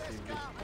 Let's go.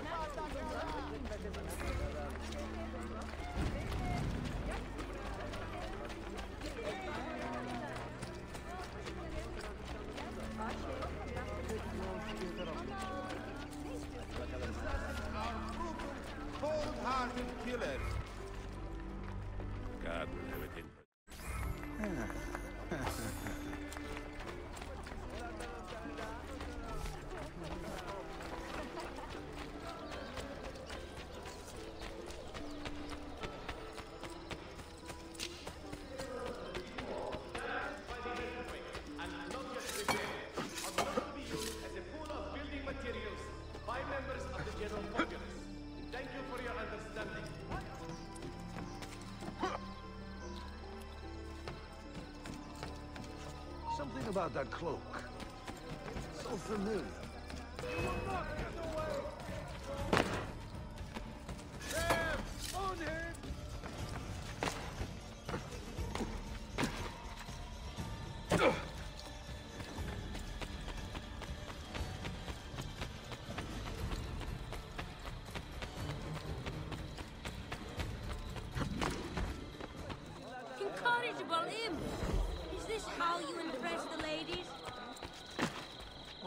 Something about that cloak. So familiar.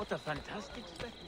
What a fantastic spectacle.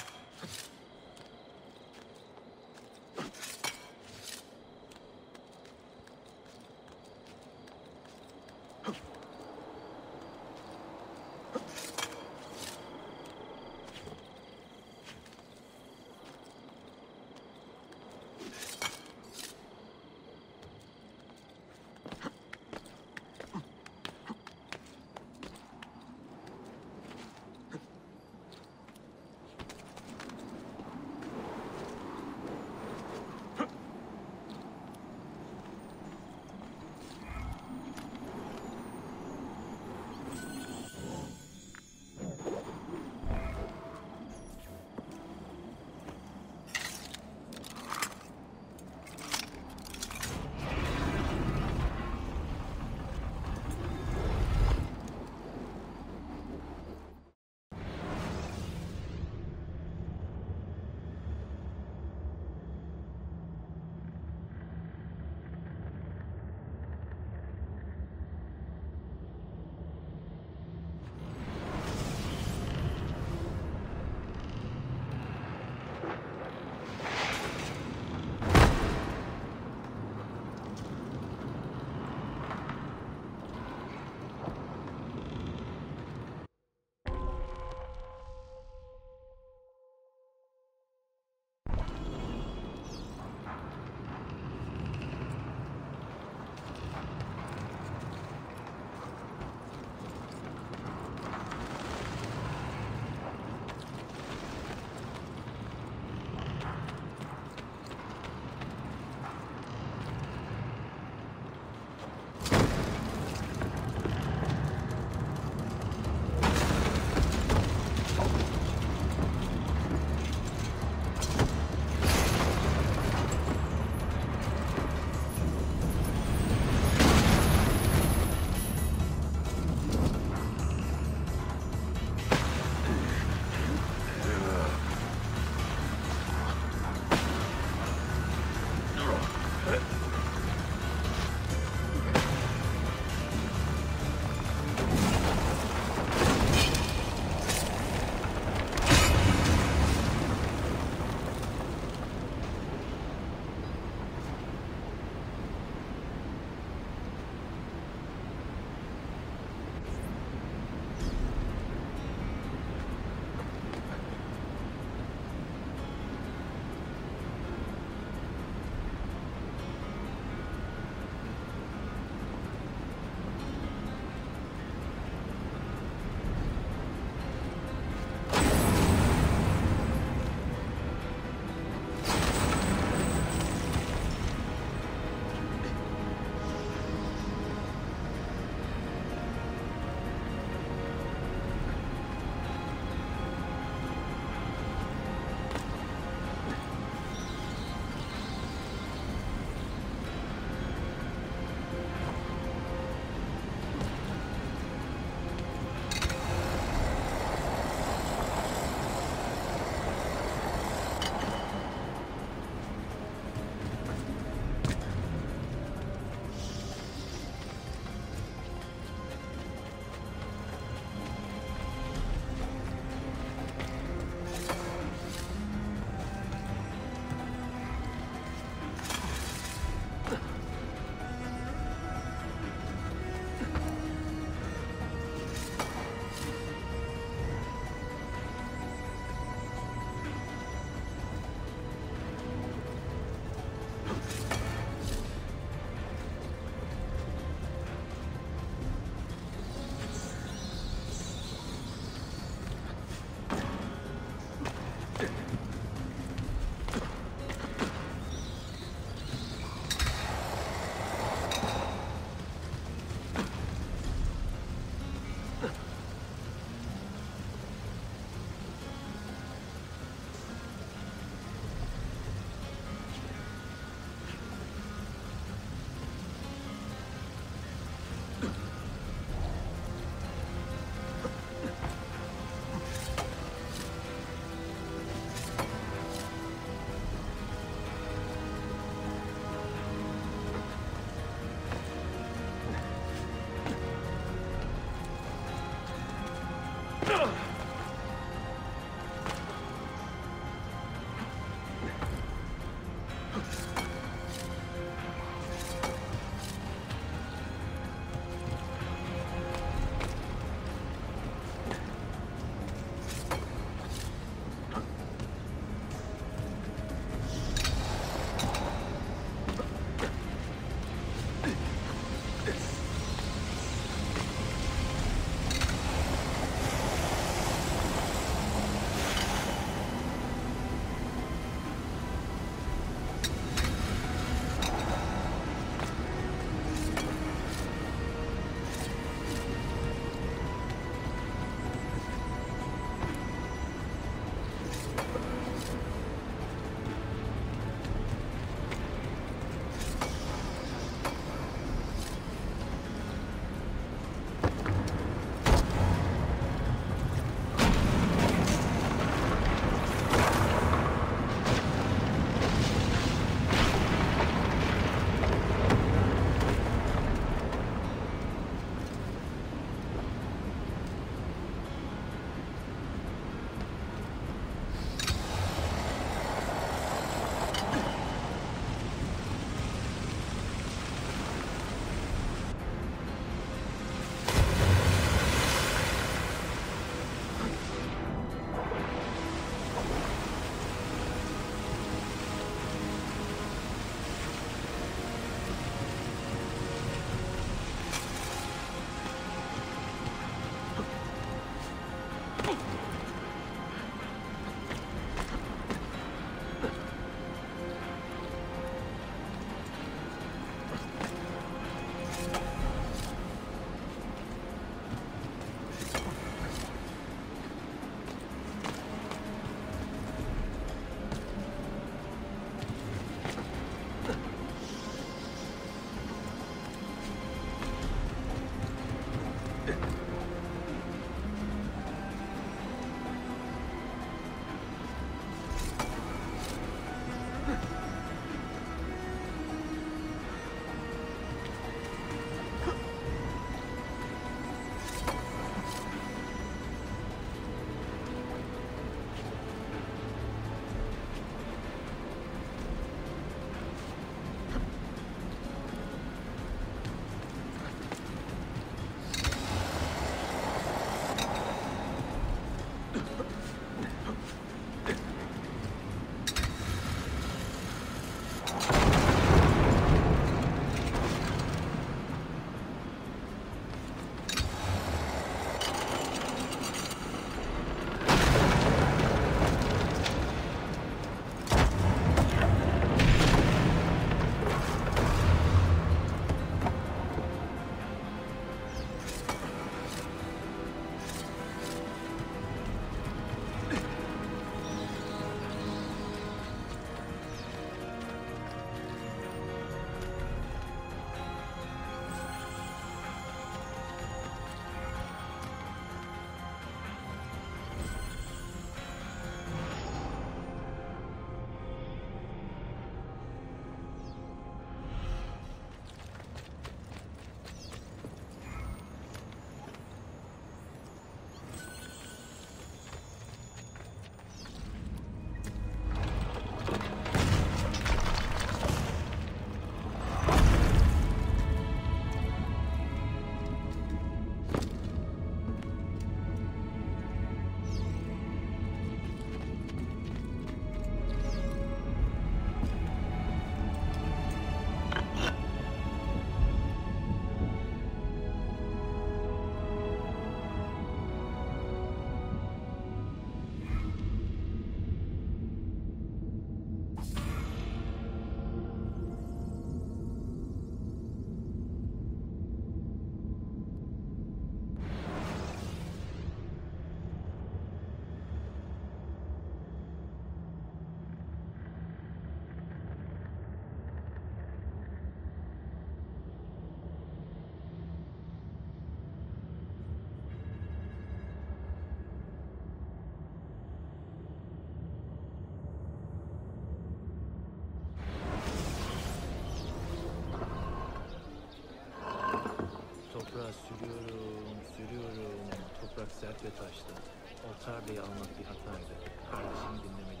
Sardi'yi almak bir hataydı. Kardeşimi dinlemedi.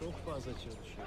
Çok fazla çalışıyor.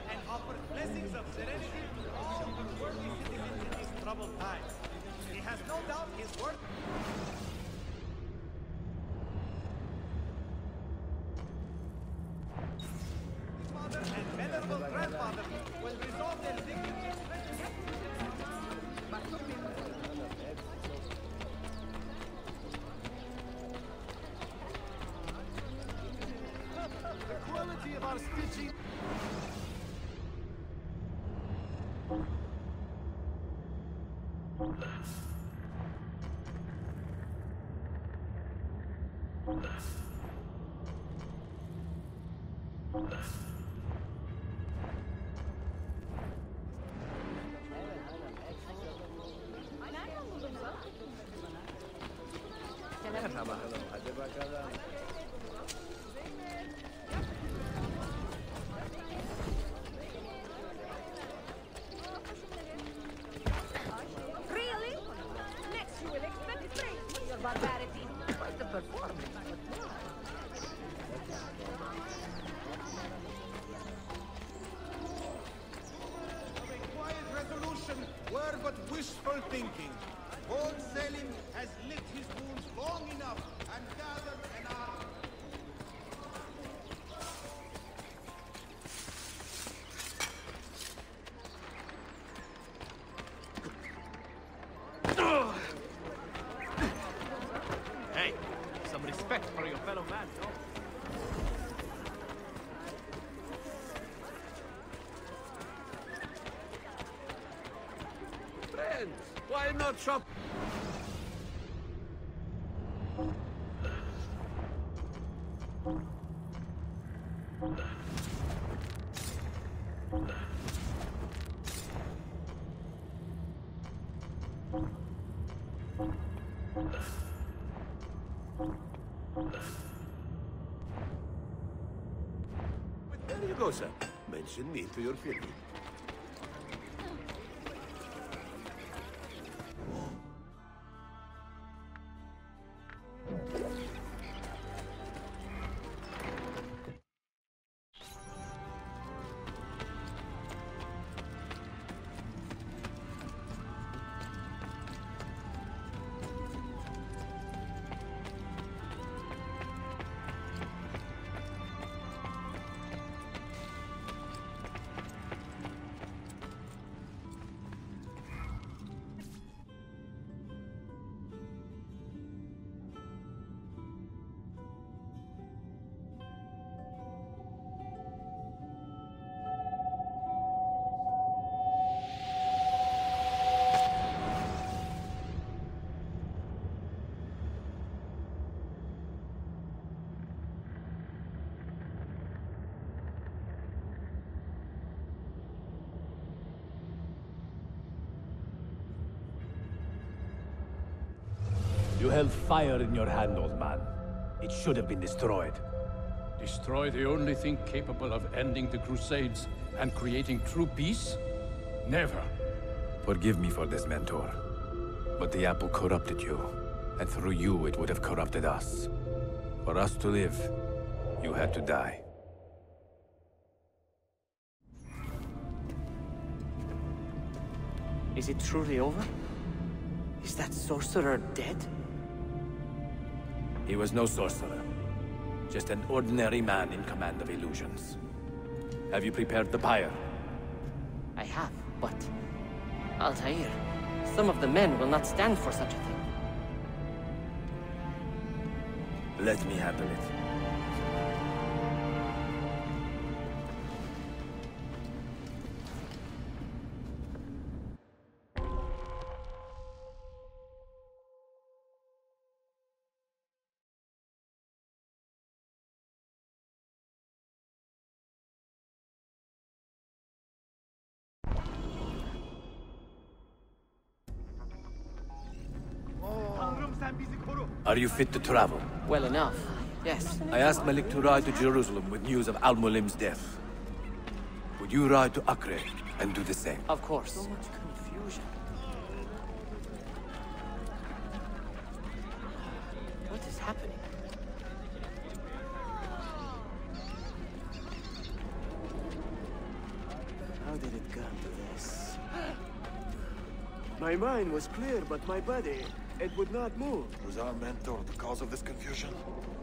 Fellow man, no? Friends, why not shop? Mention me to your family. Held fire in your hand, old man. It should have been destroyed. Destroy the only thing capable of ending the Crusades and creating true peace? Never. Forgive me for this, Mentor. But the apple corrupted you, and through you it would have corrupted us. For us to live, you had to die. Is it truly over? Is that sorcerer dead? He was no sorcerer. Just an ordinary man in command of illusions. Have you prepared the pyre? I have, but... Altair, some of the men will not stand for such a thing. Let me handle it. Are you fit to travel? Well enough, yes. I asked Malik to ride to Jerusalem with news of Al-Mualim's death. Would you ride to Acre and do the same? Of course. So much confusion. How did it come to this? My mind was clear, but my body it would not move. Was our mentor the cause of this confusion?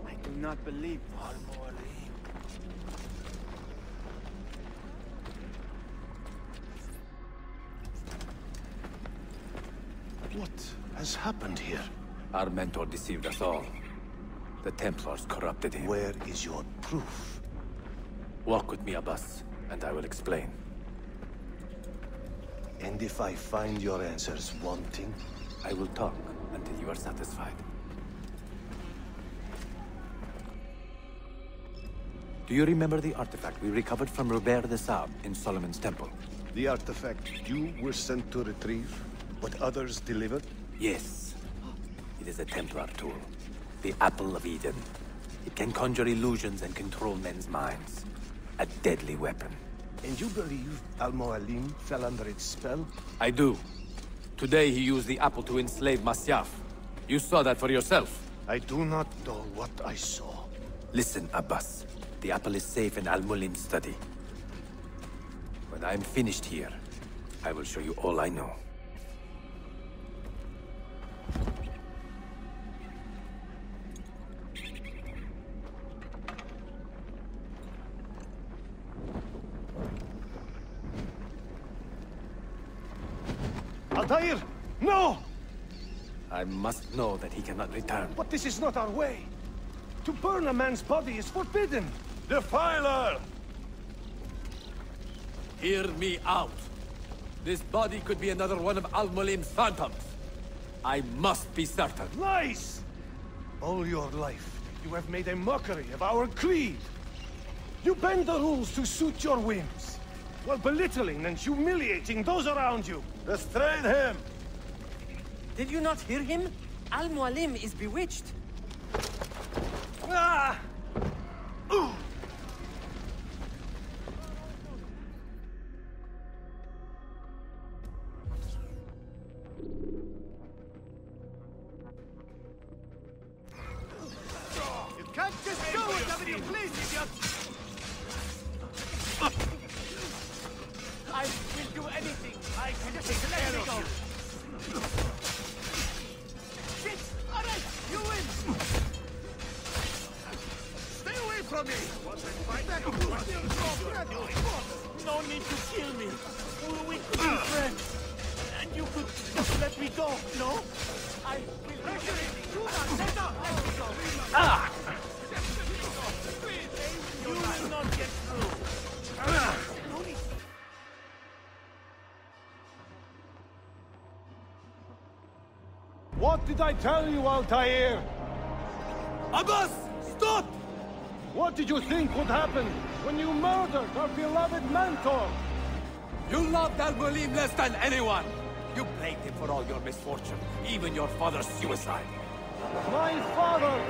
I do not believe What has happened here? Our mentor deceived us all. The Templars corrupted him. Where is your proof? Walk with me, Abbas, and I will explain. And if I find your answers wanting? I will talk until you are satisfied. Do you remember the artifact we recovered from Robert de Sable in Solomon's Temple? The artifact you were sent to retrieve, but others delivered? Yes. It is a Templar tool. The Apple of Eden. It can conjure illusions and control men's minds. A deadly weapon. And you believe Al-Mualim fell under its spell? I do. Today he used the apple to enslave Masyaf. You saw that for yourself. I do not know what I saw. Listen, Abbas. The apple is safe in Al-Mualim's study. When I'm finished here, I will show you all I know. Must know that he cannot return. But this is not our way. To burn a man's body is forbidden. Defiler! Hear me out. This body could be another one of Al-Mualim's phantoms. I must be certain. Lies! All your life, you have made a mockery of our creed. You bend the rules to suit your whims, while belittling and humiliating those around you. Restrain him! Did you not hear him? Al-Mualim is bewitched. Ah! What did I tell you, Altair? Abbas! Stop! What did you think would happen when you murdered our beloved mentor? You loved Al-Mualim less than anyone! You blamed him for all your misfortune, even your father's suicide. My father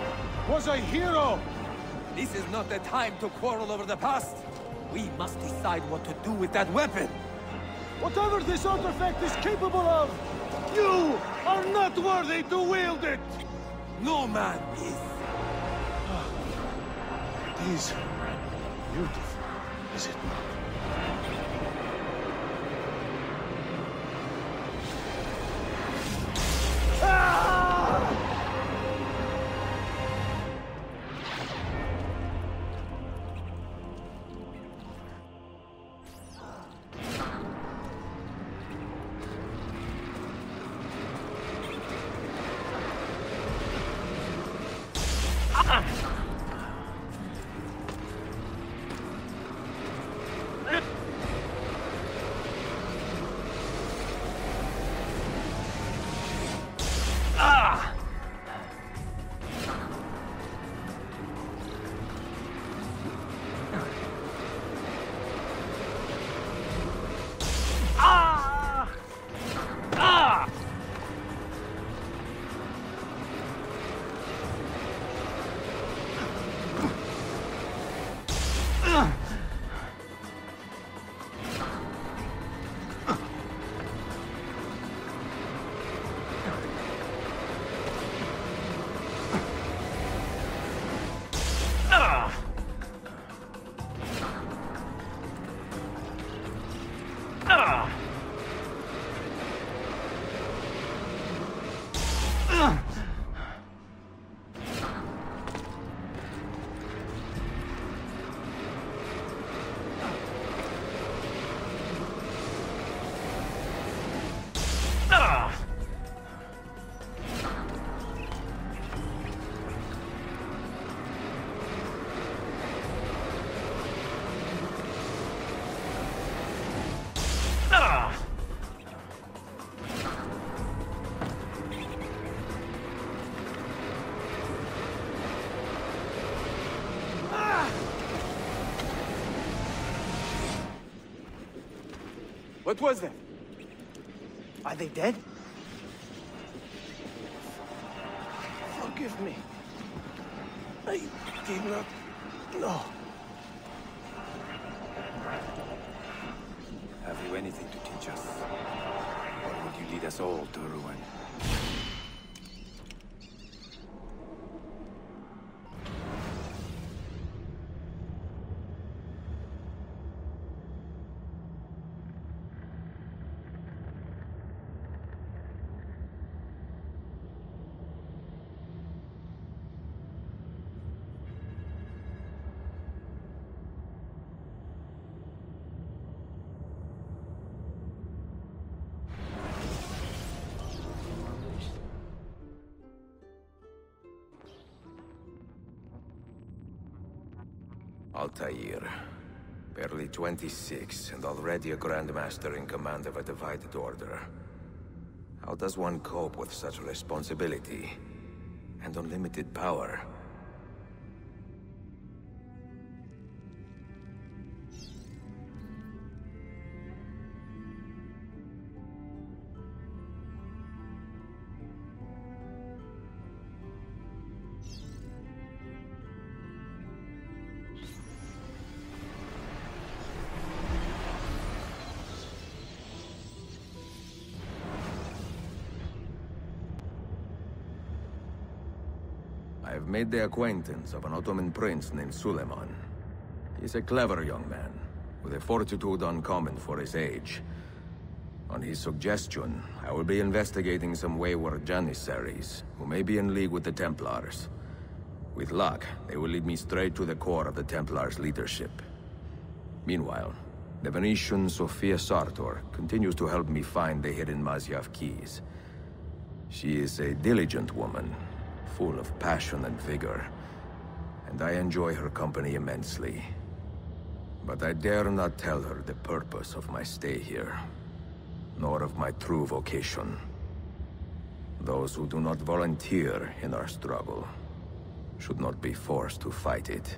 was a hero! This is not the time to quarrel over the past. We must decide what to do with that weapon. Whatever this artifact is capable of, you are not worthy to wield it! No man is. Ah, it is beautiful, is it not? What was that? Are they dead? Forgive me. I did not know. Altair. Barely 26, and already a Grandmaster in command of a divided order. How does one cope with such responsibility? And unlimited power? I have made the acquaintance of an Ottoman prince named Suleiman. He's a clever young man, with a fortitude uncommon for his age. On his suggestion, I will be investigating some wayward Janissaries, who may be in league with the Templars. With luck, they will lead me straight to the core of the Templars' leadership. Meanwhile, the Venetian Sophia Sartor continues to help me find the hidden Masyaf keys. She is a diligent woman, full of passion and vigor, and I enjoy her company immensely. But I dare not tell her the purpose of my stay here, nor of my true vocation. Those who do not volunteer in our struggle should not be forced to fight it.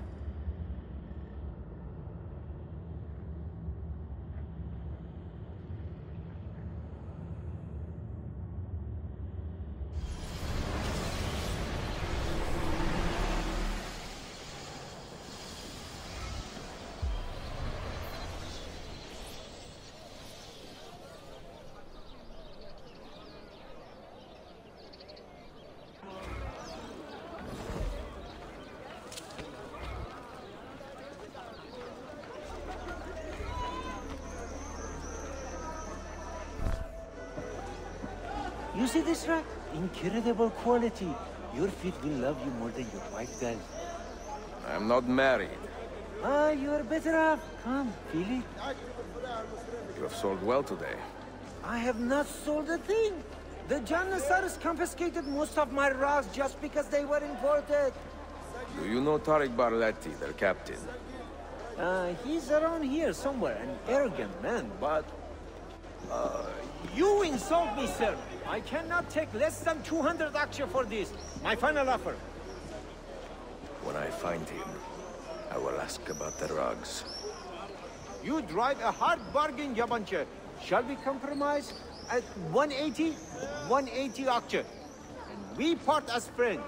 You see this rack? Incredible quality. Your feet will love you more than your wife does. I'm not married. Ah, you're better off. Come, feel it. You have sold well today. I have not sold a thing. The Janissaries confiscated most of my rugs just because they were imported. Do you know Tarik Barleti, their captain? Uh, he's around here somewhere, an arrogant man, but... Uh, you insult me, sir. I cannot take less than 200 akçe for this. My final offer. When I find him, I will ask about the rugs. You drive a hard bargain, Yabanche. Shall we compromise? At 180, 180 akçe. And we part as friends.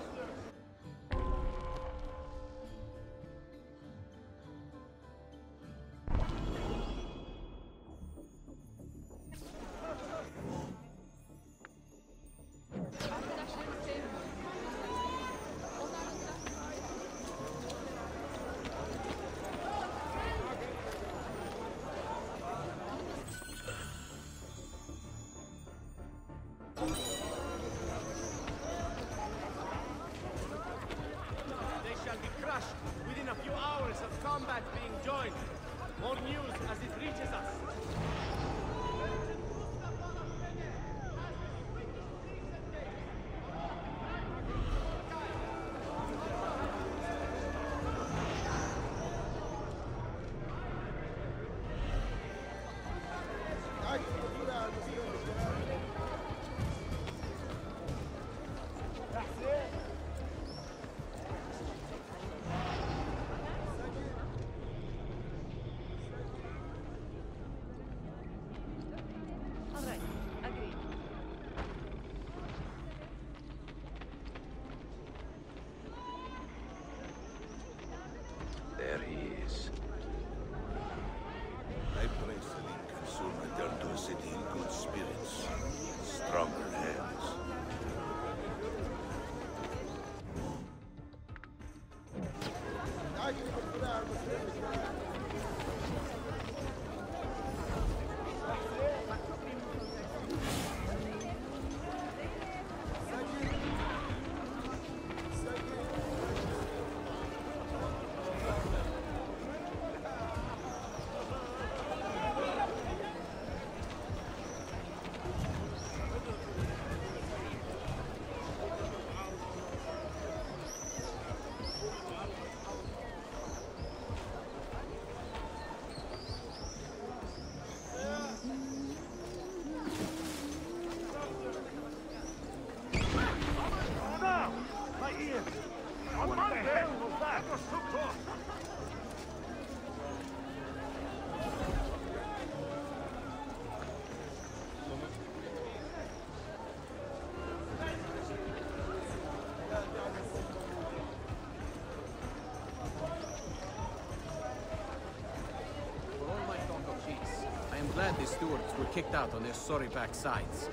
The stewards were kicked out on their sorry backsides.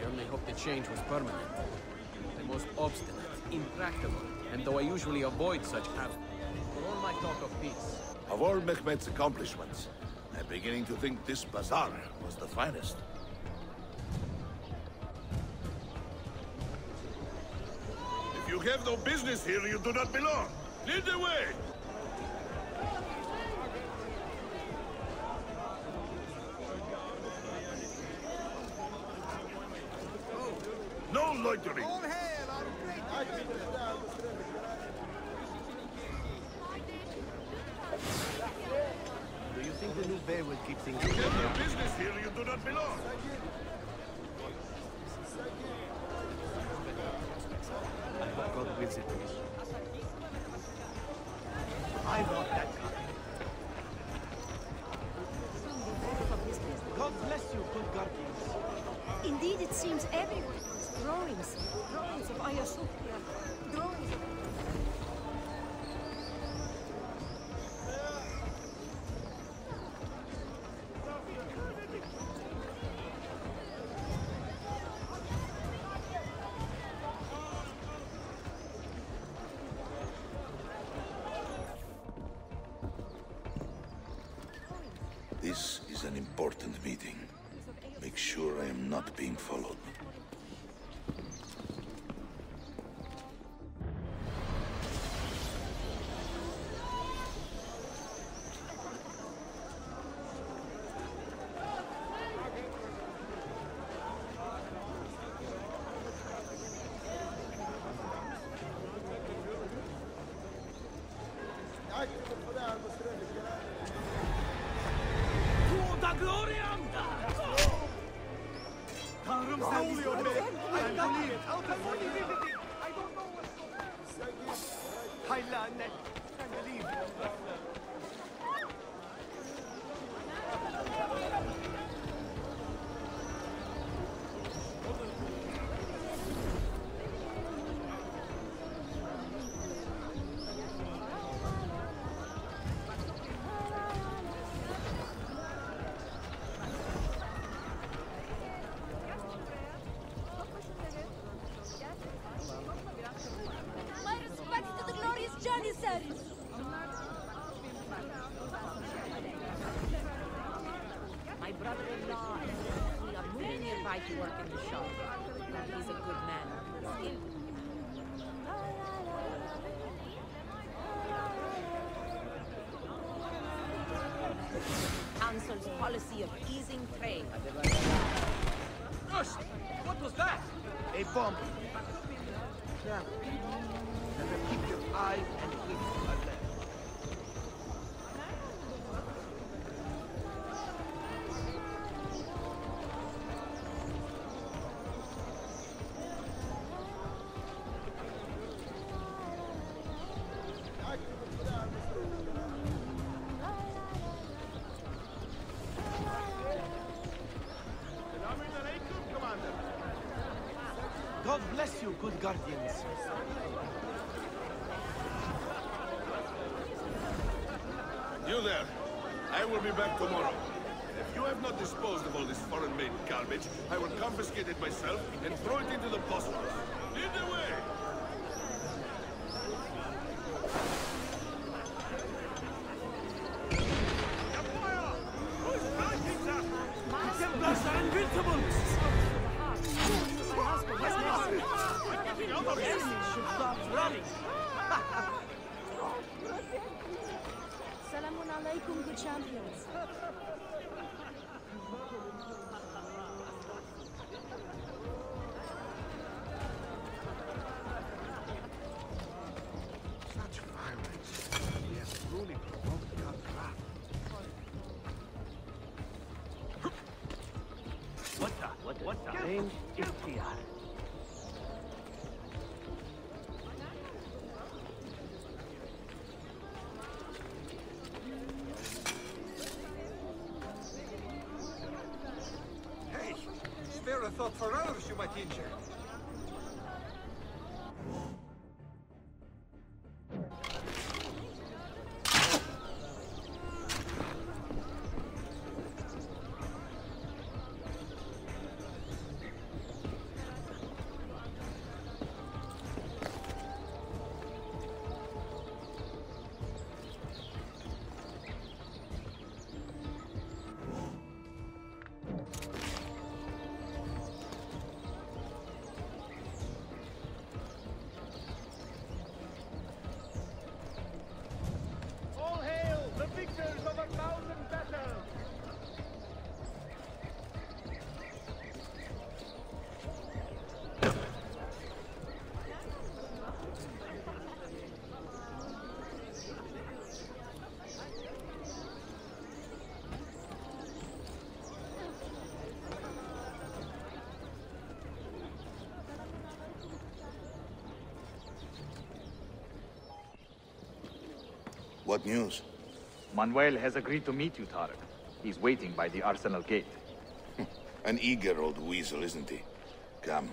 I only hope the change was permanent. The most obstinate, intractable, and though I usually avoid such av- For all my talk of peace, Of all Mehmet's accomplishments, I'm beginning to think this bazaar was the finest. If you have no business here, you do not belong. Lead the way! Important meeting. Make sure I am not being followed. Goda policy of easing trade. Rust! What was that? A bomb! Yeah. Keep your eyes and ears guardians. You there. I will be back tomorrow. If you have not disposed of all this foreign-made garbage, I will confiscate it myself and throw it into the Bosphorus. Lead the way! strange Ilfiar. What news? Manuel has agreed to meet you, Tarik. He's waiting by the Arsenal gate. An eager old weasel, isn't he? Come,